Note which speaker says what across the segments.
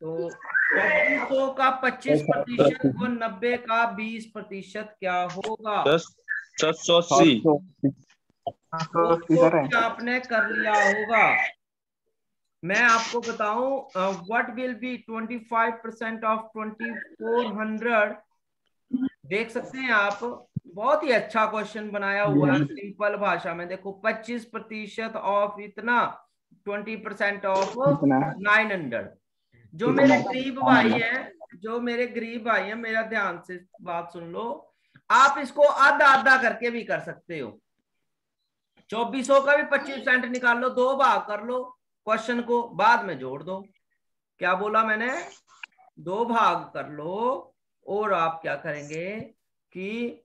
Speaker 1: तो सौ का पच्चीस प्रतिशत और नब्बे का बीस प्रतिशत क्या होगा?
Speaker 2: सौ अस्सी।
Speaker 1: तो आपने कर लिया होगा? मैं आपको बताऊँ what will be twenty five percent of twenty four hundred देख सकते हैं आप। बहुत ही अच्छा क्वेश्चन बनाया हुआ है। सिंपल भाषा में देखो पच्चीस प्रतिशत ऑफ़ इतना twenty percent of nine hundred जो मेरे गरीब भाई है जो मेरे गरीब भाई है मेरा ध्यान से बात सुन लो। आप इसको आधा आधा करके भी कर सकते हो। चौबीसों का भी पच्चीस परसेंट निकाल लो दो भाग कर लो क्वेश्चन को बाद में जोड़ दो। क्या बोला मैंने? दो भाग कर लो और आप क्या करेंगे कि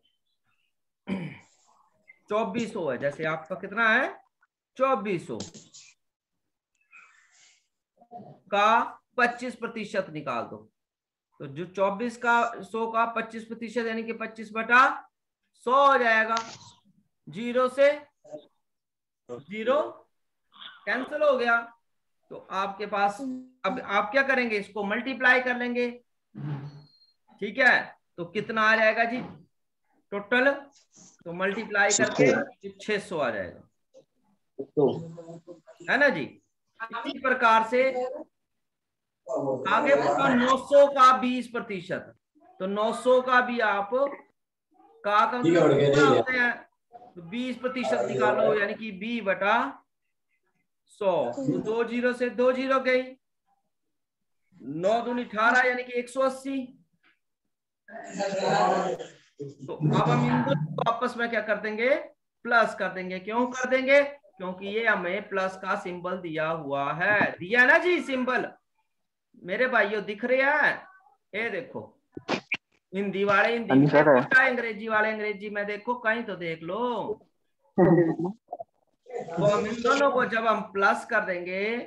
Speaker 1: चौबीस सौ है, जैसे आपका कितना है? चौबीस। सौ का पच्चीस प्रतिशत निकाल दो। तो जो चौबीस का, सौ का पच्चीस प्रतिशत, यानी कि पच्चीस बटा सौ हो जाएगा। ज़ीरो से ज़ीरो कैंसिल हो गया। तो आपके पास, अब आप क्या करेंगे, इसको मल्टीप्लाई कर लेंगे। ठीक है? तो कितना आ जाएगा जी? टोटल तो मल्टीप्लाई करके छह सौ आ जाएगा। है ना जी? इसी प्रकार से आगे नौ सौ का बीस प्रतिशत। तो नौ सौ का भी आप का होते हैं? तो बीस प्रतिशत निकालो यानी कि बी बटा सौ। तो दो ज़ीरो से दो ज़ीरो गई। नौ दूनी अठारह यानी कि एक सौ अस्सी। तो अब हम इन दोनों आपस में क्या कर देंगे? प्लस कर देंगे। क्यों कर देंगे? क्योंकि ये हमें प्लस का सिंबल दिया हुआ है। दिया ना जी सिंबल मेरे भाइयों दिख रहे हैं? ये देखो। हिंदी वाले हिंदी में अंग्रेज़ी वाले अंग्रेज़ी में देखो कहीं तो देख लो। तो हम इन दोनों को जब हम प्लस कर देंगे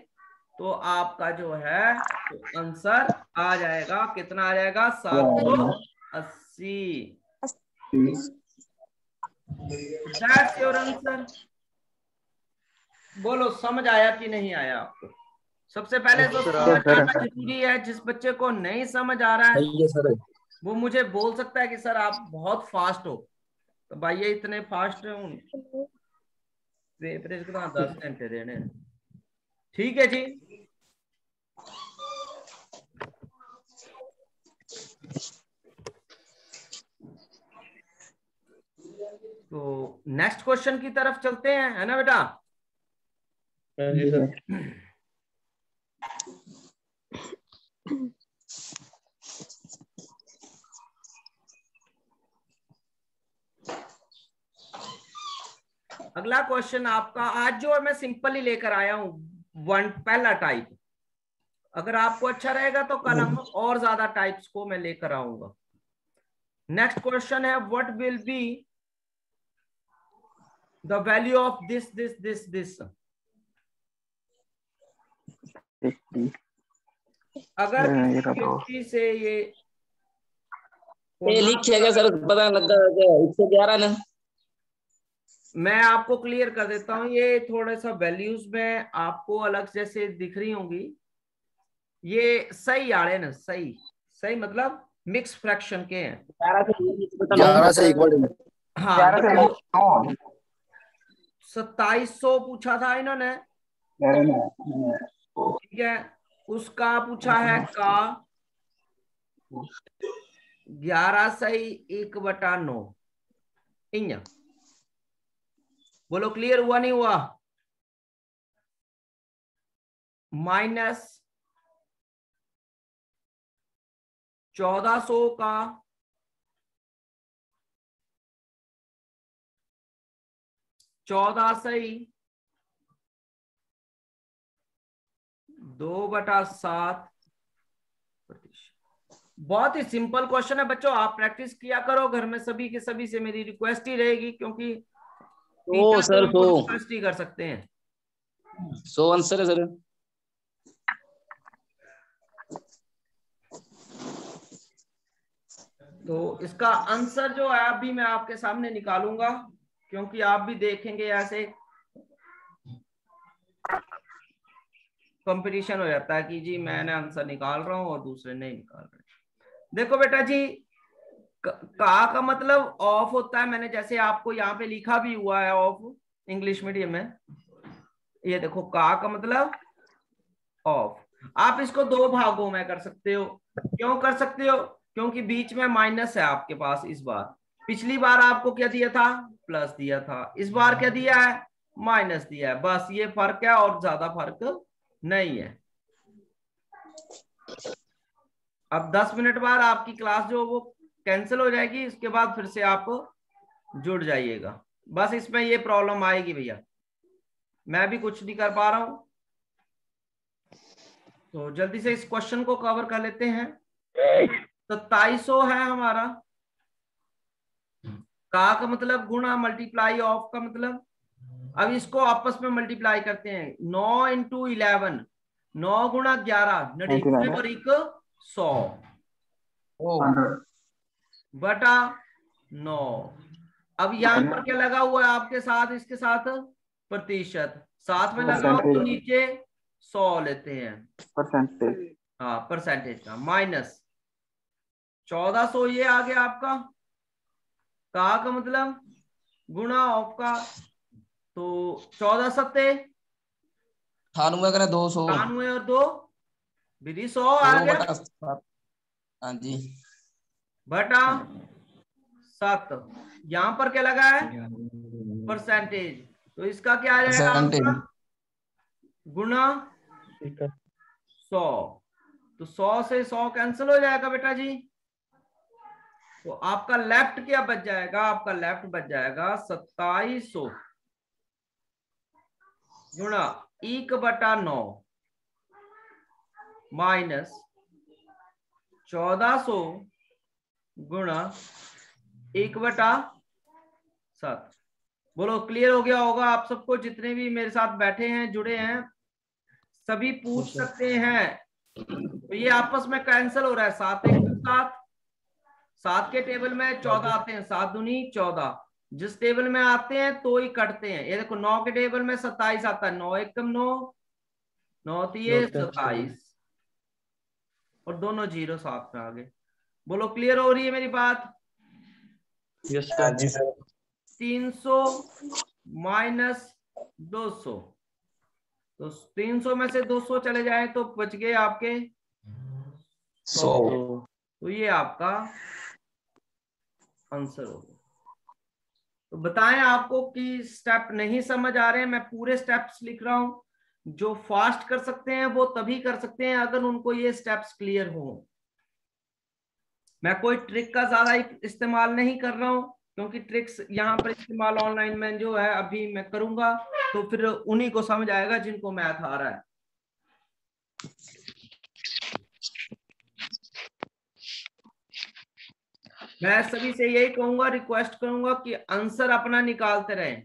Speaker 1: तो आपका जो है तो आंसर आ जाएगा। कितना आ जाएगा? सात सौ अस्सी। दैट्स योर आंसर बोलो समझ आया कि नहीं आया आपको? सबसे पहले तो ज़रूरी है जिस बच्चे को नहीं समझ आ रहा है वो मुझे बोल सकता है कि सर आप बहुत फास्ट हो। तो भाई ये इतने फास्ट हूँ दस घंटे देने ठीक है जी। तो नेक्स्ट क्वेश्चन की तरफ़ चलते हैं है ना बेटा? हाँ जी सर। अगला क्वेश्चन आपका आज जो मैं सिंपल ही लेकर आया हूँ वन पहला टाइप अगर आपको अच्छा रहेगा तो कल हम और ज़्यादा टाइप्स को मैं लेकर आऊँगा। नेक्स्ट क्वेश्चन है what will be the value of this this this this अगर फिफ्टी से ये
Speaker 3: ये लिखेगा सर पता लगा एक सौ ग्यारह ना।
Speaker 1: मैं आपको क्लियर कर देता हूँ ये थोड़ा सा वैल्यूज़ में आपको अलग जैसे दिख रही होंगी। ये सही आ रहे ना सही। सही मतलब मिक्स फ्रैक्शन के हैं।
Speaker 3: ग्यारह से एक
Speaker 1: हाँ। सत्ताईस सौ पूछा था इन्होंने। ठीक है उसका पूछा है का। ग्यारह सही एक बटा नौ। इन बोलो क्लियर हुआ नहीं हुआ? माइनस चौदह सौ का चौदह सही। दो बटा सात बहुत ही सिंपल क्वेश्चन है बच्चों आप प्रैक्टिस किया करो घर में सभी के सभी से मेरी रिक्वेस्ट ही रहेगी क्योंकि
Speaker 3: ओ सर तो
Speaker 1: रिक्वेस्ट ही कर सकते हैं।
Speaker 3: सो आंसर है सर।
Speaker 1: तो इसका आंसर जो है अभी मैं आपके सामने निकालूँगा। क्योंकि आप भी देखेंगे ऐसे कंपटीशन हो जाता है कि जी मैंने आंसर निकाल रहा हूँ और दूसरे नहीं निकाल रहे। देखो बेटा जी, का का मतलब ऑफ़ होता है। मैंने जैसे आपको यहाँ पे लिखा भी हुआ है ऑफ़ इंग्लिश मीडियम में। ये देखो, का का मतलब ऑफ़ आप इसको दो भागों में कर सकते हो। क्यों कर सकते हो? क्योंकि बीच में माइनस है आपके पास इस बार। पिछली बार आपको क्या दिया था? प्लस दिया था। इस बार क्या दिया है? माइनस दिया है। बस ये फ़र्क है और ज़्यादा फ़र्क नहीं है। अब 10 मिनट बाद आपकी क्लास जो वो कैंसिल हो जाएगी। इसके बाद फिर से आप जुड़ जाइएगा। बस इसमें ये प्रॉब्लम आएगी भैया। मैं भी कुछ नहीं कर पा रहा हूँ। तो जल्दी से इस क्वेश्चन को कवर कर लेते हैं। सौ है हमारा। का का मतलब गुणा मल्टीप्लाई ऑफ़ का मतलब? अब इसको आपस में मल्टीप्लाई करते हैं। नौ इंटू इलेवन नौ गुणा ग्यारह नड़िनवे और एक सौ। बटा नौ। अब यहाँ पर क्या लगा हुआ है आपके साथ इसके साथ? प्रतिशत। साथ में लगा तो नीचे सौ लेते हैं। परसेंटेज हाँ परसेंटेज का। माइनस। चौदह सौ ये आ गया आपका। का का मतलब? गुणा ऑफ़ का? तो चौदह सत्ते।
Speaker 3: अठानवे करे दो सौ।
Speaker 1: अठानवे और दो। विधि सौ आ गया।
Speaker 3: हाँ जी।
Speaker 1: बटा सात। यहाँ पर क्या लगा है? परसेंटेज। तो इसका क्या आ जाएगा गुना सौ। तो सौ से सौ कैंसिल हो जाएगा बेटा जी। तो आपका लेफ़्ट क्या बच जाएगा? आपका लेफ़्ट बच जाएगा सत्ताईस। सौ गुणा एक बटा नौ माइनस चौदह सौ गुणा एक बटा सात। बोलो क्लियर हो गया होगा आप सबको? जितने भी मेरे साथ बैठे हैं जुड़े हैं सभी पूछ सकते हैं। तो ये आपस में कैंसिल हो रहा है सात एक सात। सात के टेबल में चौदह आते हैं सात दुनी चौदह। जिस टेबल में आते हैं तो ही कटते हैं। ये देखो नौ के टेबल में सत्ताईस आता है। नौ एक कम नौ नौ तीय सत्ताईस। और दोनों ज़ीरो सात में आगे। बोलो क्लियर हो रही है मेरी बात?
Speaker 2: यस सर
Speaker 1: तीन सौ माइनस दो सौ। तो 300 में से 200 चले जाए तो बच गए आपके।
Speaker 3: सौ।
Speaker 1: तो ये आपका आंसर होगा तो बताएँ आपको कि स्टेप नहीं समझ आ रहे हैं, मैं पूरे स्टेप्स लिख रहा हूँ। जो फास्ट कर सकते हैं, वो तभी कर सकते हैं अगर उनको ये स्टेप्स क्लियर हो। मैं कोई ट्रिक का ज़्यादा इस्तेमाल नहीं कर रहा हूँ, क्योंकि ट्रिक्स यहाँ पर इस्तेमाल ऑनलाइन में जो है, अभी मैं करूँगा तो फिर उन्हीं को समझ आएगा जिनको मैथ आ रहा है। मैं सभी से यही कहूँगा रिक्वेस्ट करूँगा कि आंसर अपना निकालते रहें।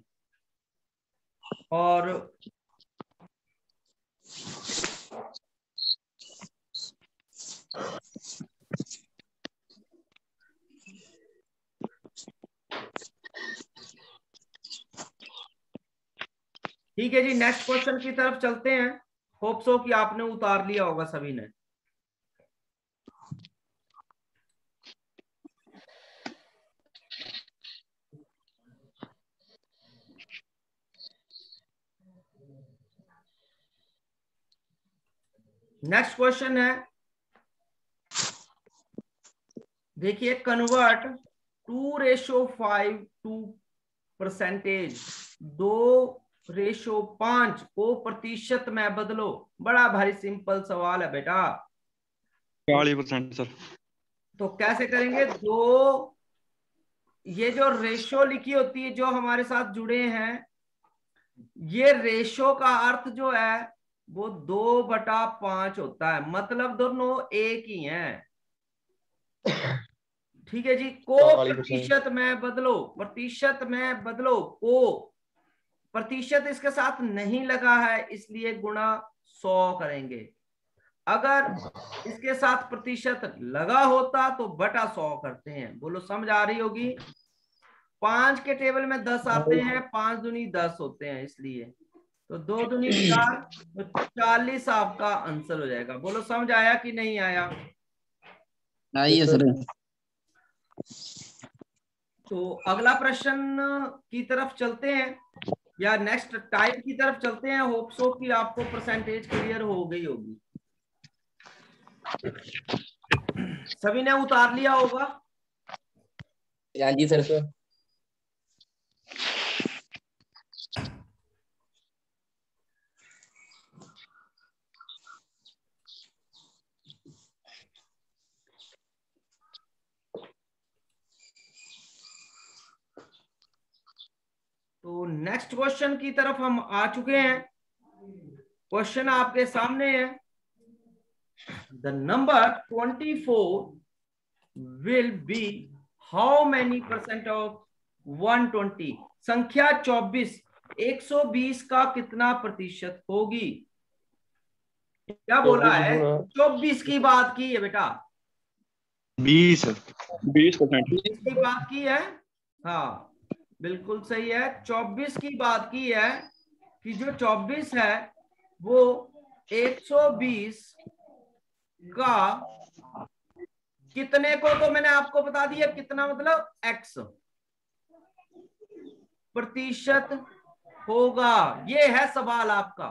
Speaker 1: और ठीक है जी नेक्स्ट क्वेश्चन की तरफ़ चलते हैं। होप सो कि आपने उतार लिया होगा सभी ने। नेक्स्ट क्वेश्चन है। देखिए convert to ratio five to percentage दो रेशो पाँच को प्रतिशत में बदलो। बड़ा भारी सिंपल सवाल है बेटा।
Speaker 2: चालीस परसेंट सर
Speaker 1: तो कैसे करेंगे? दो ये जो रेशो लिखी होती है जो हमारे साथ जुड़े हैं ये रेशो का अर्थ जो है वो दो बटा पाँच होता है मतलब दोनों एक ही हैं। ठीक है जी को प्रतिशत में बदलो प्रतिशत में बदलो को। प्रतिशत इसके साथ नहीं लगा है इसलिए गुणा सौ करेंगे। अगर इसके साथ प्रतिशत लगा होता तो बटा सौ करते हैं। बोलो समझ आ रही होगी? पाँच के टेबल में दस आते हैं पाँच दुनी दस होते हैं इसलिए। तो दो दुनी चार तो चालीस आपका आंसर हो जाएगा। बोलो समझ आया कि नहीं आया?
Speaker 3: आइए सर।
Speaker 1: तो अगला प्रश्न की तरफ़ चलते हैं या नेक्स्ट टाइप की तरफ़ चलते हैं। होप सो कि आपको परसेंटेज क्लियर हो गई होगी। सभी ने उतार लिया होगा?
Speaker 3: हाँ जी सर सर
Speaker 1: तो नेक्स्ट क्वेश्चन की तरफ़ हम आ चुके हैं। क्वेश्चन आपके सामने है। The number twenty four will be how many percent of one twenty संख्या चौबीस एक सौ बीस का कितना प्रतिशत होगी? क्या बोला है? चौबीस की बात की है बेटा।
Speaker 2: बीस। बीस परसेंट
Speaker 1: बीस की बात की है। हाँ। बिल्कुल सही है। चौबीस की बात की है कि जो चौबीस है, वो एक सौ बीस का कितने को? तो मैंने आपको बता दिया कितना मतलब एक्स प्रतिशत होगा। ये है सवाल आपका।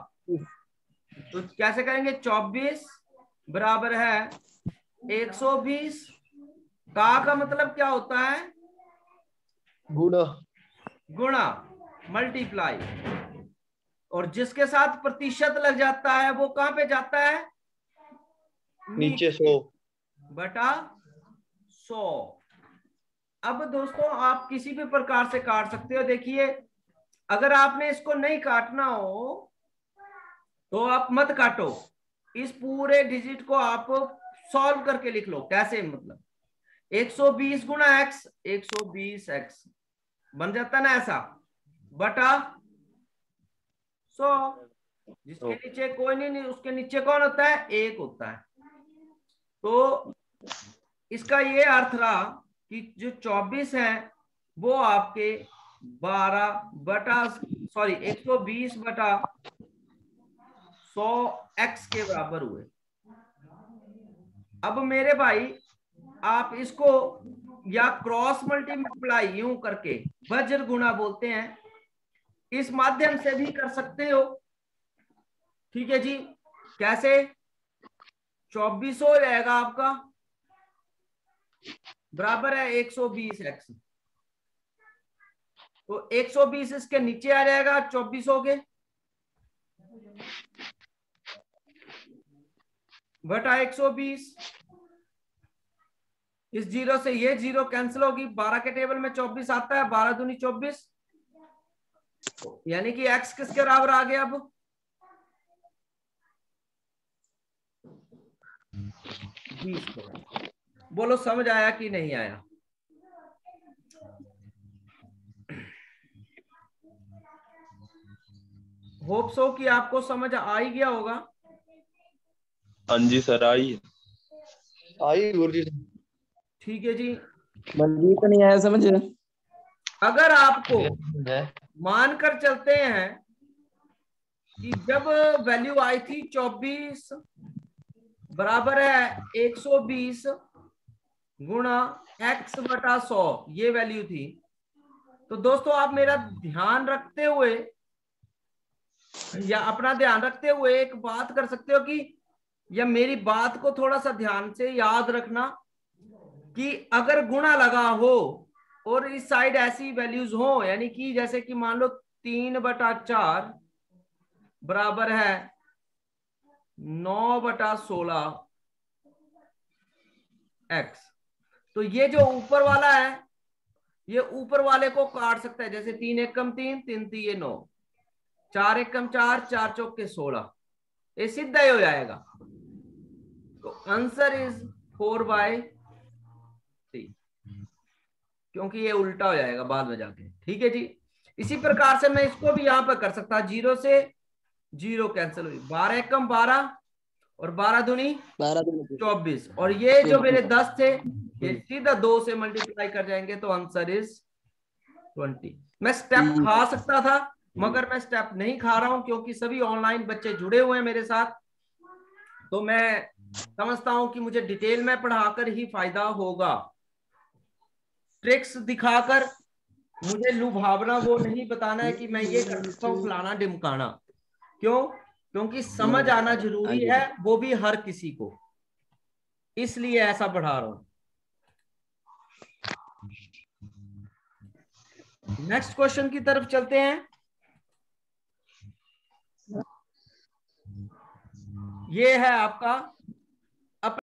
Speaker 1: तो कैसे करेंगे? चौबीस बराबर है एक सौ बीस। का का मतलब क्या होता है?
Speaker 3: गुणा।
Speaker 1: गुणा मल्टीप्लाई और जिसके साथ प्रतिशत लग जाता है वो कहाँ पे जाता है?
Speaker 2: नीचे सौ।
Speaker 1: बटा सौ। अब दोस्तों आप किसी भी प्रकार से काट सकते हो। देखिए अगर आपने इसको नहीं काटना हो तो आप मत काटो। इस पूरे डिजिट को आप सॉल्व करके लिख लो। कैसे? मतलब 120 गुणा एक्स 120 एक्स बन जाता ना ऐसा। बटा सौ जिसके नीचे कोई नहीं, नहीं उसके नीचे कौन होता है? एक होता है। तो इसका ये अर्थ रहा कि जो 24 है वो आपके 12 बटा सॉरी 120 बटा 100 एक्स के बराबर हुए। अब मेरे भाई आप इसको या क्रॉस मल्टीप्लाई यूँ करके वज्र गुणा बोलते हैं, इस माध्यम से भी कर सकते हो। ठीक है जी? कैसे? चौबीस हो जाएगा आपका। बराबर है 120 एक्स तो 120 इसके नीचे आ जाएगा 24 हो गए। बटा 120 इस ज़ीरो से ये ज़ीरो कैंसिल होगी। 12 के टेबल में 24 आता है 12 दूनी 24 यानी कि एक्स किसके बराबर आ गया अब? बीस बोलो समझ आया कि नहीं आया? होप सो कि आपको समझ आ ही गया होगा?
Speaker 2: हाँ जी सर आई।
Speaker 4: आई गुरु जी
Speaker 1: ठीक है जी।
Speaker 3: मंदिर तो नहीं आया समझ
Speaker 1: अगर आपको मानकर चलते हैं कि जब वैल्यू आई थी 24 बराबर है 120 गुणा एक्स बटा सौ ये वैल्यू थी। तो दोस्तों आप मेरा ध्यान रखते हुए या अपना ध्यान रखते हुए एक बात कर सकते हो कि या मेरी बात को थोड़ा सा ध्यान से याद रखना। कि अगर गुणा लगा हो और इस साइड ऐसी वैल्यूज़ हो, यानी कि जैसे कि मान लो तीन बटा चार बराबर है नौ बटा सोलह एक्स तो ये जो ऊपर वाला है, ये ऊपर वाले को काट सकता है। जैसे तीन एक कम तीन तीन तीन नौ। चार एक कम चार चार चौक सोलह। ये सीधा ही हो जाएगा। तो answer is four by three क्योंकि ये उल्टा हो जाएगा बाद में जाके। ठीक है जी? इसी प्रकार से मैं इसको भी यहाँ पर कर सकता ज़ीरो से ज़ीरो कैंसिल हुई। बारह कम बारह और बारह दुनी
Speaker 3: बारह
Speaker 1: चौबीस। और ये जो मेरे दस थे ये सीधा दो से मल्टीप्लाई कर जाएँगे तो आंसर इज़ ट्वेंटी मैं स्टेप खा सकता था मगर मैं स्टेप नहीं खा रहा हूँ क्योंकि सभी ऑनलाइन बच्चे जुड़े हुए हैं मेरे साथ। तो मैं समझता हूँ कि मुझे डिटेल में पढ़ाकर ही फ़ायदा होगा। ट्रिक्स दिखाकर मुझे लुभावना वो नहीं बताना है कि मैं ये कर सकता हूँ फलाना डिमकाना। क्यों? क्योंकि समझ आना ज़रूरी है वो भी हर किसी को। इसलिए ऐसा बढ़ा रहा हूँ। नेक्स्ट क्वेश्चन की तरफ़ चलते हैं। ये है आपका